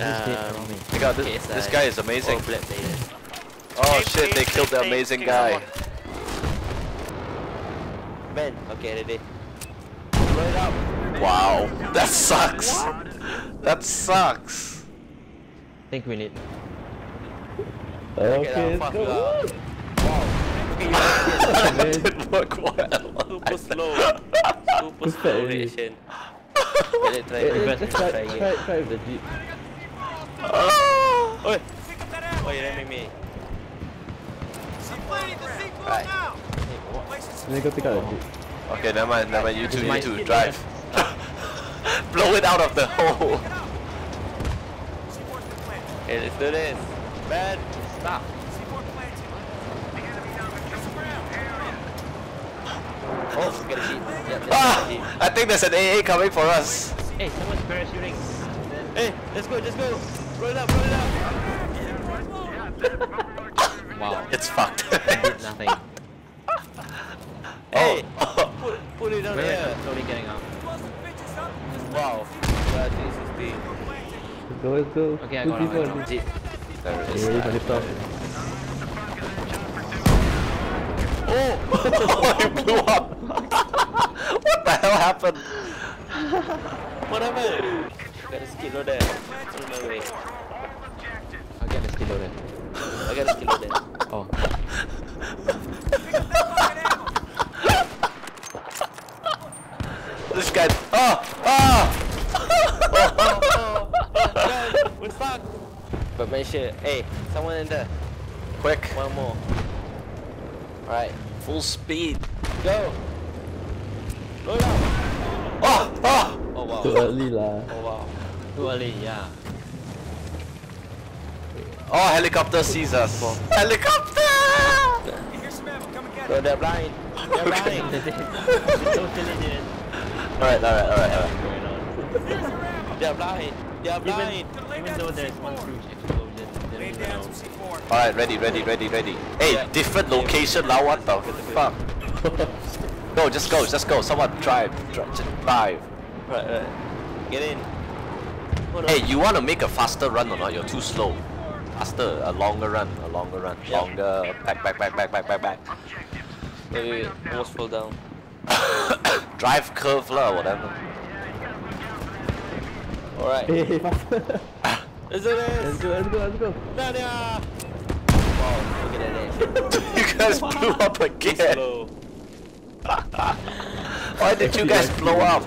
Um, Check out this, this guy is amazing. All black players. Oh shit, they killed the amazing guy. Ben, okay, ready. Blow it up. Wow, that sucks. That sucks. I think we need. Okay, Okay, now, fuck let's go. you that didn't work well. Super slow. Super slow reaction. Okay, let's try Hey, it. let's Let's try, try try, again. try with the jeep. Oh. Oi! Oh, you didn't make me. Right. Then go take out the jeep. Okay, never mind, never mind. You two, you my two, drive. Blow it out of the hole. Okay, let's do this. Ben, stop. Oh, get a sheet. Yep, Ah, get a sheet. I think there's an AA coming for us. Hey, someone's parachuting. Hey, let's go, let's go. Roll it up, roll it up. Wow. It's fucked. Did nothing. Oh. Hey, oh. put, put it down We're here. like slowly getting up. Wow. Yeah, 360. Let's go, let's go. Okay, I Two got it, I people got on it. the jeep. There it ready for lift off. Oh, it blew up. what the hell happened? What happened? Got a skid loader. It's on my way. I'll get the skid loader. I got a skid loader. Oh. This guy. Oh, ah, oh. Ah. Guys, we're stuck. But make sure. Hey, someone in there. Quick, One more. Alright, full speed. go. Roll it up. Oh, oh. Oh wow. Too early lah. Oh wow. Too early, yeah. Oh, helicopter sees us. Helicopter! Go, they're blind. They're Okay. blind. They did. They totally didn't. Alright, alright, alright, alright. Going on. They're blind. They're blind. Even, even though there's one huge explosion, they don't even know. Alright, ready, ready, ready, ready. Hey, Yeah. different location now, what the fuck? Go, just go, just go. Someone drive, drive, just drive. Right, right. Get in. Hold on. Hey, you want to make a faster run or not? You're too slow. Faster, a longer run, a longer run, Yeah. longer. Back, back, back, back, back, back, back. Wait, wait, wait. Almost fall down. Drive curve lah, whatever. Alright. Hey, faster. Let's do Let's go, let's go, let's go. Nadia. Wow, look at that you guys blew up again. Why did you guys blow up?